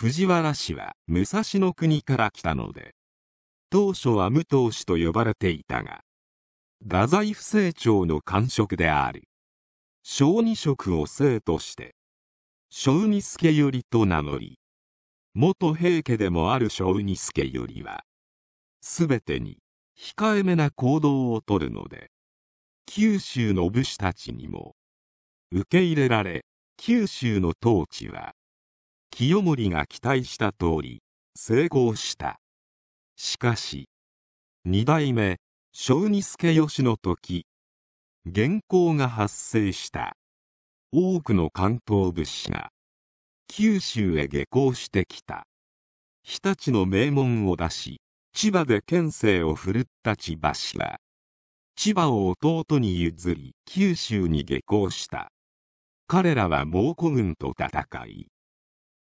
藤原氏は武蔵の国から来たので、当初は武藤氏と呼ばれていたが、太宰府政庁の官職である。小児職を生として、小児助よりと名乗り、元平家でもある小児助よりは、すべてに控えめな行動をとるので、九州の武士たちにも受け入れられ、九州の統治は、清盛が期待した通り、成功した。しかし、二代目、小児助義の時、元寇が発生した。多くの関東武士が、九州へ下校してきた。日立の名門を出し、千葉で県政を振るった千葉氏は、千葉を弟に譲り九州に下校した。彼らは猛虎軍と戦い、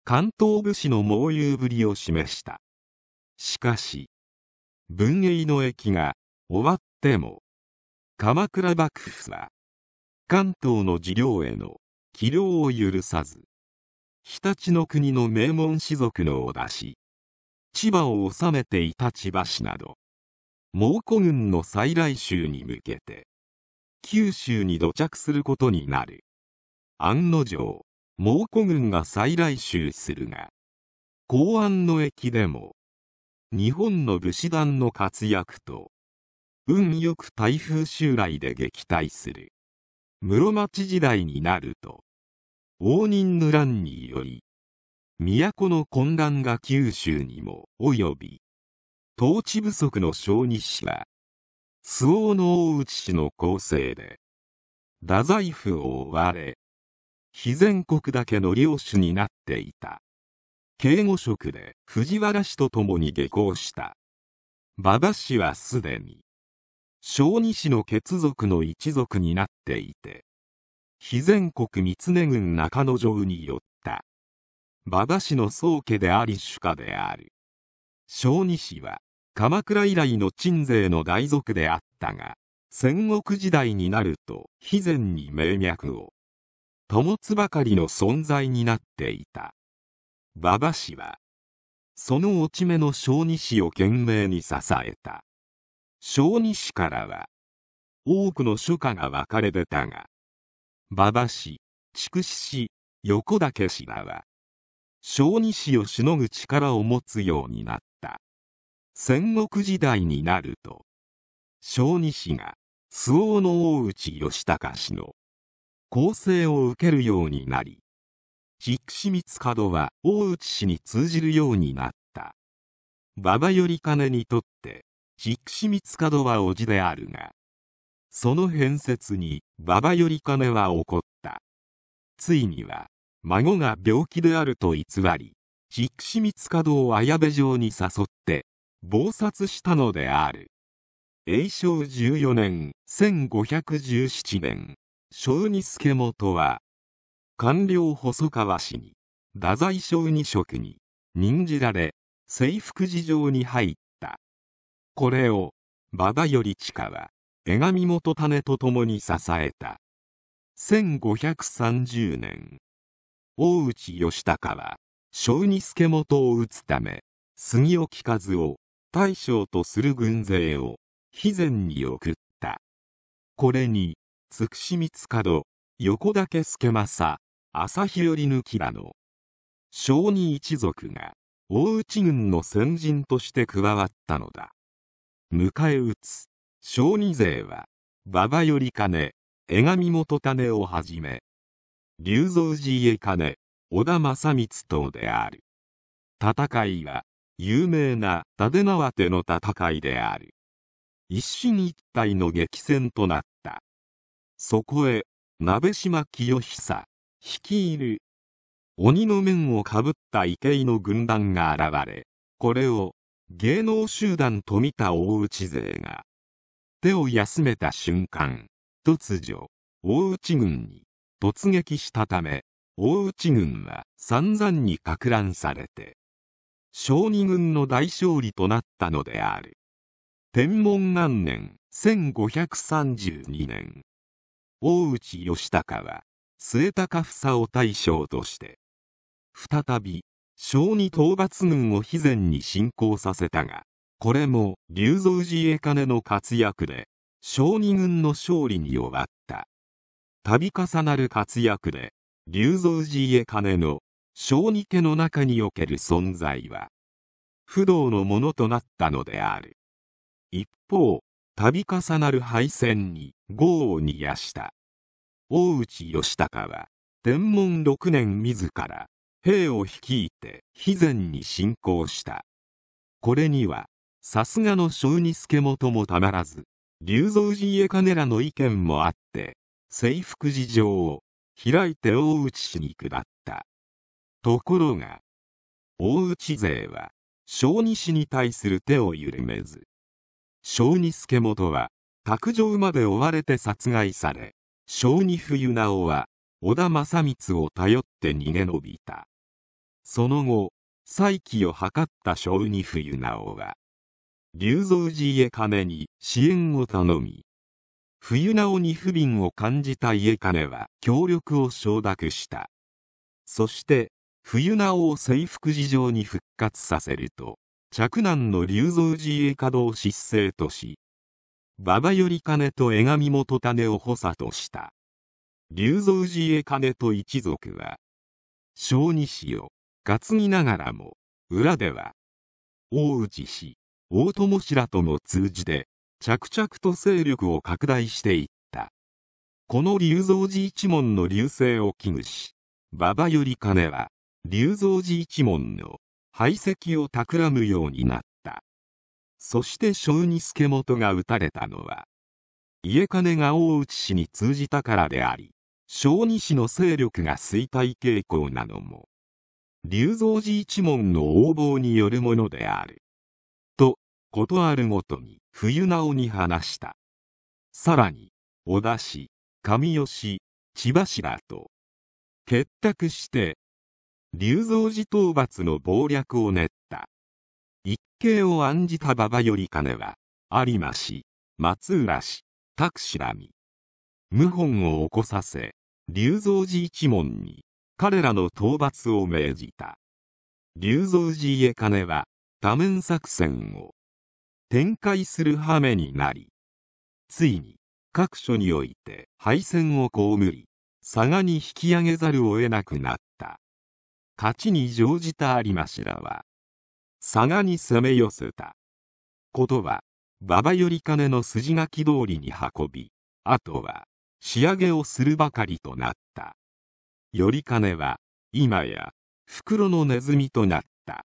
関東武士の猛勇ぶりを示した。しかし、文永の役が終わっても、鎌倉幕府は、関東の事領への器量を許さず、日立の国の名門士族のを出し、千葉を治めていた千葉市など、猛虎軍の再来襲に向けて九州に土着することになる案の定猛虎軍が再来襲するが公安の駅でも日本の武士団の活躍と運よく台風襲来で撃退する室町時代になると応仁の乱により都の混乱が九州にも及び統治不足の小児氏は、周防の大内氏の構成で、太宰府を追われ、非全国だけの領主になっていた。警護職で藤原氏と共に下校した。馬場氏はすでに、小児氏の血族の一族になっていて、非全国三根郡中野城によった。馬場氏の宗家であり主家である。小児氏は、鎌倉以来の鎮西の大族であったが、戦国時代になると、肥前に名脈を保つばかりの存在になっていた。馬場氏は、その落ち目の小児氏を懸命に支えた。小児氏からは、多くの書家が分かれ出たが、馬場氏、筑紫氏、横岳氏らは、小児氏をしのぐ力を持つようになった。戦国時代になると、小児氏が周防の大内義隆氏の構成を受けるようになり、筑紫光門は大内氏に通じるようになった。馬場頼金にとって筑紫光門は叔父であるが、その変説に馬場頼金は怒った。ついには孫が病気であると偽り、筑紫光門を綾部城に誘って謀殺したのである。永正14年、1517年、小児助元は、官僚細川氏に、太宰小児職に任じられ、征服事情に入った。これを、馬場頼親は、江上元種と共に支えた。1530年、大内義高は、小児助元を討つため、杉置和を大将とする軍勢を肥前に送った。これに、つくしみつかど、横岳助政、朝日より抜きらの、小児一族が、大内軍の先人として加わったのだ。迎え撃つ、小児勢は、馬場より金、江上元種をはじめ、龍造寺家金、織田正光等である。戦いは、有名な立縄手の戦いである。一進一退の激戦となった。そこへ、鍋島清久、率いる、鬼の面をかぶった池井の軍団が現れ、これを芸能集団と見た大内勢が、手を休めた瞬間、突如、大内軍に突撃したため、大内軍は散々にか乱されて、小児軍の大勝利となったのである。天文元年1532年、大内義高は末高房を大将として、再び小児討伐軍を肥前に侵攻させたが、これも龍造寺家金の活躍で、小児軍の勝利に終わった。度重なる活躍で、龍造寺家金の小児家の中における存在は、不動のものとなったのである。一方、度重なる敗戦に業を煮やした。大内義高は天文6年自ら兵を率いて肥前に侵攻した。これにはさすがの小児助元もたまらず龍造寺家金らの意見もあって征服事情を開いて大内氏に下った。ところが大内勢は小児氏に対する手を緩めず小児助元は卓上まで追われて殺害され小児冬直は織田正光を頼って逃げ延びた。その後再起を図った小児冬直は龍造寺家金に支援を頼み冬直に不憫を感じた家金は協力を承諾した。そして冬直を征服事情に復活させると嫡男の龍造寺へ稼働失勢とし馬場より金と江上元種を補佐とした。龍造寺へ金と一族は小児氏を担ぎながらも裏では大内氏大友氏らとも通じて着々と勢力を拡大していった。この龍造寺一門の流星を危惧し馬場より金は龍造寺一門の排斥を企むようになった。そして小児助元が撃たれたのは家金が大内氏に通じたからであり小児氏の勢力が衰退傾向なのも龍造寺一門の横暴によるものである。と事あるごとに冬直に話した。さらに小田氏上吉千葉氏らと結託して龍造寺討伐の謀略を練った。一計を案じた馬場より金は、有馬氏、松浦氏、拓氏らに、謀反を起こさせ、龍造寺一門に、彼らの討伐を命じた。龍造寺家金は、多面作戦を展開する羽目になり、ついに各所において敗戦を被り、佐賀に引き上げざるを得なくなった。勝ちに乗じた有馬氏らは佐賀に攻め寄せた。ことは馬場より金の筋書き通りに運びあとは仕上げをするばかりとなった。頼金は今や袋のネズミとなった。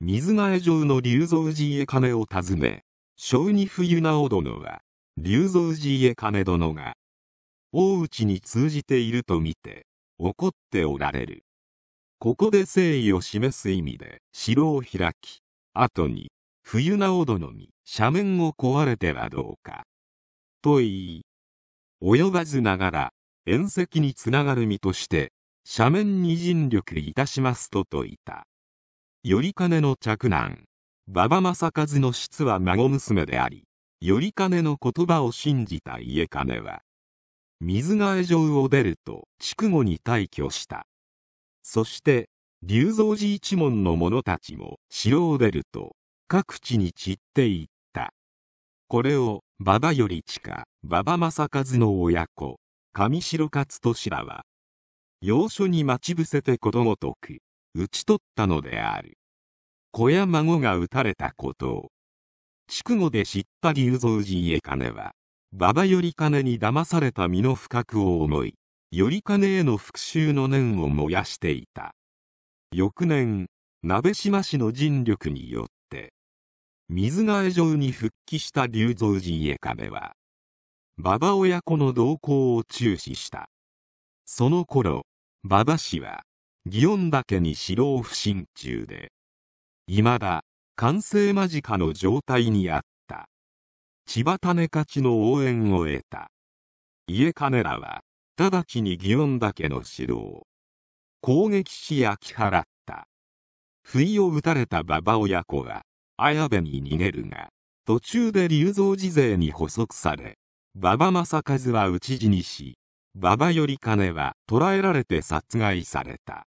水替え城の龍造寺へ金を訪ね小児冬直殿は龍造寺へ金殿が大内に通じていると見て怒っておられる。ここで誠意を示す意味で城を開き、後に冬直殿に斜面を壊れてはどうか。と言い、及ばずながら縁石につながる身として斜面に尽力いたしますと説いた。頼金の嫡男、馬場正和の質は孫娘であり、頼金の言葉を信じた家金は、水替え城を出ると筑後に退去した。そして龍造寺一門の者たちも城を出ると各地に散っていった。これを馬場頼親馬場正和の親子上白勝利らは要所に待ち伏せてことごとく討ち取ったのである。子や孫が討たれたことを筑後で知った龍造寺家金は馬場頼金に騙された身の不覚を思い頼金への復讐の念を燃やしていた。翌年鍋島氏の尽力によって水替え城に復帰した龍造寺家壁は馬場親子の動向を注視した。その頃馬場氏は祇園岳に城を不進中で未だ完成間近の状態にあった。千葉種勝ちの応援を得た。家金らは直ちに祇園岳の城を攻撃し焼き払った。不意を撃たれた馬場親子は綾部に逃げるが、途中で龍造寺勢に捕捉され、馬場正和は討ち死にし、馬場頼金は捕らえられて殺害された。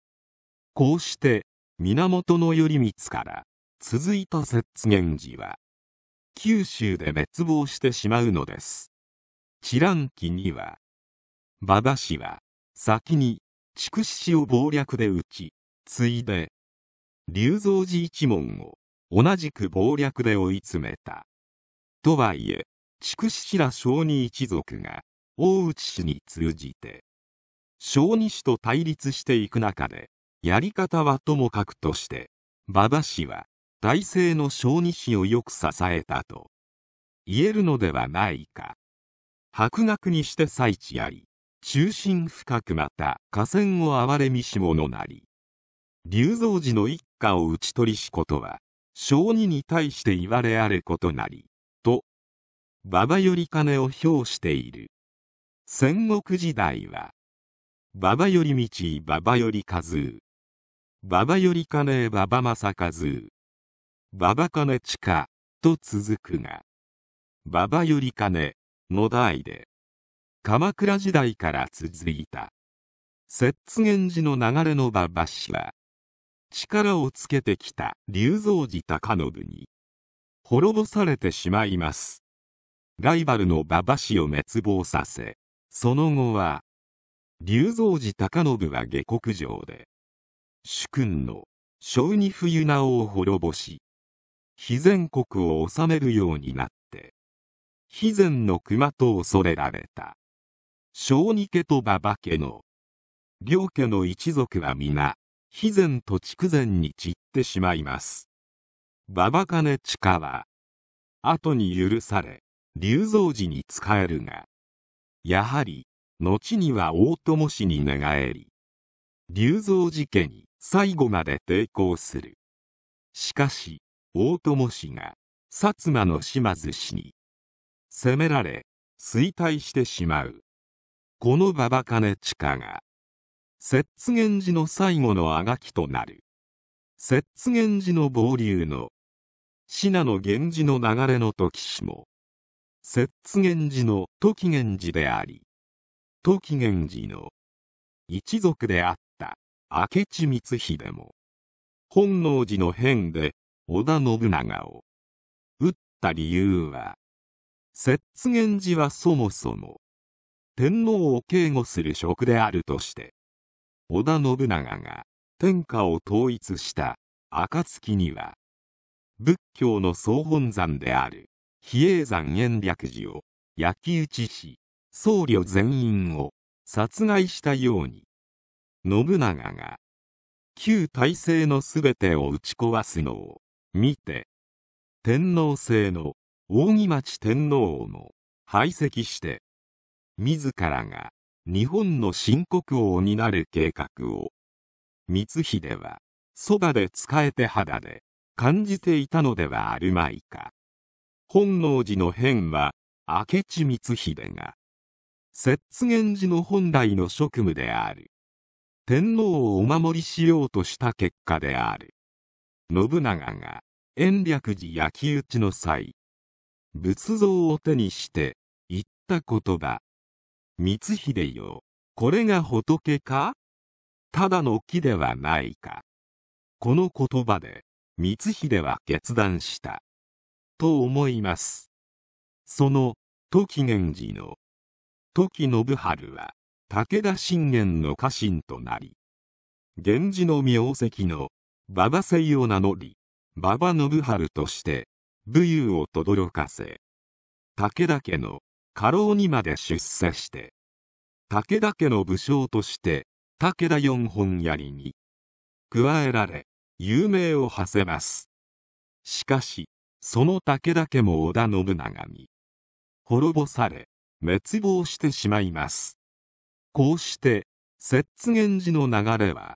こうして、源頼光から続いた摂津源氏は、九州で滅亡してしまうのです。知覧記には、馬場氏は先に筑紫氏を謀略で討ち、次いで、龍造寺一門を同じく謀略で追い詰めた。とはいえ、筑紫氏ら小児一族が大内氏に通じて、小児氏と対立していく中で、やり方はともかくとして、馬場氏は大政の小児氏をよく支えたと言えるのではないか。博学にして最地あり、中心深くまた河川を憐れみし者なり。龍造寺の一家を討ち取りしことは、小児に対して言われあることなり、と、馬場より金を表している。戦国時代は、馬場より道馬場より和。馬場より金馬場正和。馬場金地下と続くが、馬場より金の代で、鎌倉時代から続いた。摂津源氏の流れの馬場氏は、力をつけてきた龍造寺高信に、滅ぼされてしまいます。ライバルの馬場氏を滅亡させ、その後は、龍造寺高信は下克上で、主君の小児冬名を滅ぼし、非全国を治めるようになって、非前の熊と恐れられた。小児家と馬場家の、両家の一族は皆、非前と筑前に散ってしまいます。馬場金地下は、後に許され、龍造寺に仕えるが、やはり、後には大友氏に寝返り、龍造寺家に最後まで抵抗する。しかし、大友氏が、薩摩の島津氏に、攻められ、衰退してしまう。この馬場金地下が、摂津源氏の最後のあがきとなる。摂津源氏の傍流の、信濃源氏の流れの時氏も、摂津源氏の時源氏であり、時源氏の一族であった明智光秀も、本能寺の変で織田信長を撃った理由は、摂津源氏はそもそも天皇を警護する職であるとして、織田信長が天下を統一した暁には、仏教の総本山である比叡山延暦寺を焼き討ちし、僧侶全員を殺害したように、信長が旧体制のすべてを打ち壊すのを見て、天皇制の扇町天皇をも排斥して、自らが日本の新国王になる計画を、光秀はそばで使えて肌で感じていたのではあるまいか。本能寺の変は明智光秀が摂津源氏の本来の職務である。天皇をお守りしようとした結果である。信長が延暦寺焼き討ちの際仏像を手にして言った言葉。光秀よ。これが仏か？ただの木ではないか。この言葉で光秀は決断した。と思います。その時源氏の時信春は武田信玄の家臣となり、源氏の名跡の馬場姓を名乗り、馬場信春として武勇を轟かせ、武田家の家老にまで出世して、武田家の武将として武田四本槍に加えられ、有名を馳せます。しかし、その武田家も織田信長に滅ぼされ滅亡してしまいます。こうして摂津源氏の流れは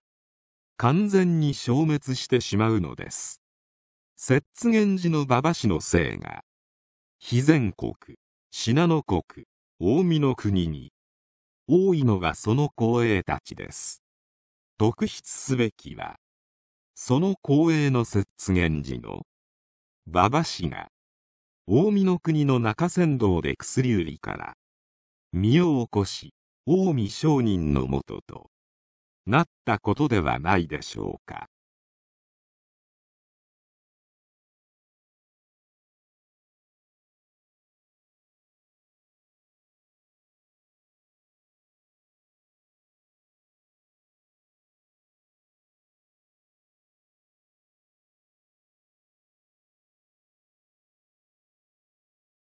完全に消滅してしまうのです。摂津源氏の馬場氏の姓が肥前国。信濃国近江の国に多いのがその光栄たちです特筆すべきはその光栄の摂源氏の馬場氏が、近江の国の中山道で薬売りから、身を起こし、近江商人のもとと、なったことではないでしょうか。